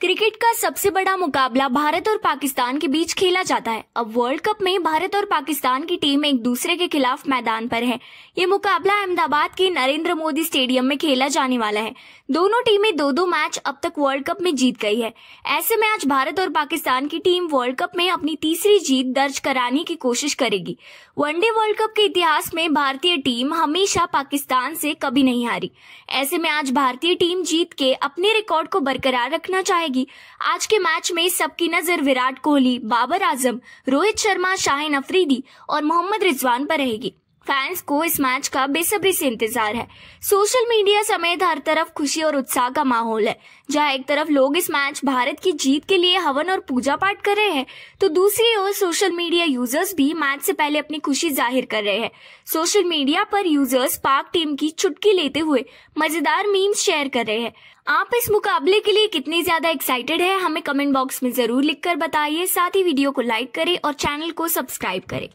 Cricket का सबसे बड़ा मुकाबला भारत और पाकिस्तान के बीच खेला जाता है। अब वर्ल्ड कप में भारत और पाकिस्तान की टीम एक दूसरे के खिलाफ मैदान पर है। ये मुकाबला अहमदाबाद के नरेंद्र मोदी स्टेडियम में खेला जाने वाला है। दोनों टीमें दो दो मैच अब तक वर्ल्ड कप में जीत गई है। ऐसे में आज भारत और पाकिस्तान की टीम वर्ल्ड कप में अपनी तीसरी जीत दर्ज कराने की कोशिश करेगी। वनडे वर्ल्ड कप के इतिहास में भारतीय टीम हमेशा पाकिस्तान से कभी नहीं हारी। ऐसे में आज भारतीय टीम जीत के अपने रिकॉर्ड को बरकरार रखना चाहेगी। आज के मैच में सबकी नज़र विराट कोहली, बाबर आज़म, रोहित शर्मा, शाहिन अफरीदी और मोहम्मद रिजवान पर रहेगी। फैंस को इस मैच का बेसब्री से इंतज़ार है। सोशल मीडिया समेत हर तरफ़ खुशी और उत्साह का माहौल है। जहाँ एक तरफ़ लोग इस मैच भारत की जीत के लिए हवन और पूजा पाठ कर रहे हैं तो दूसरी ओर सोशल मीडिया यूज़र्स भी मैच से पहले अपनी खुशी ज़ाहिर कर रहे हैं। सोशल मीडिया पर यूज़र्स पाक टीम की चुटकी लेते हुए मज़ेदार मीम्स शेयर कर रहे हैं। आप इस मुकाबले के लिए कितनी ज़्यादा एक्साइटेड है, हमें कमेंट बॉक्स में ज़रूर लिखकर बताइए। साथ ही वीडियो को लाइक करें और चैनल को सब्सक्राइब करें।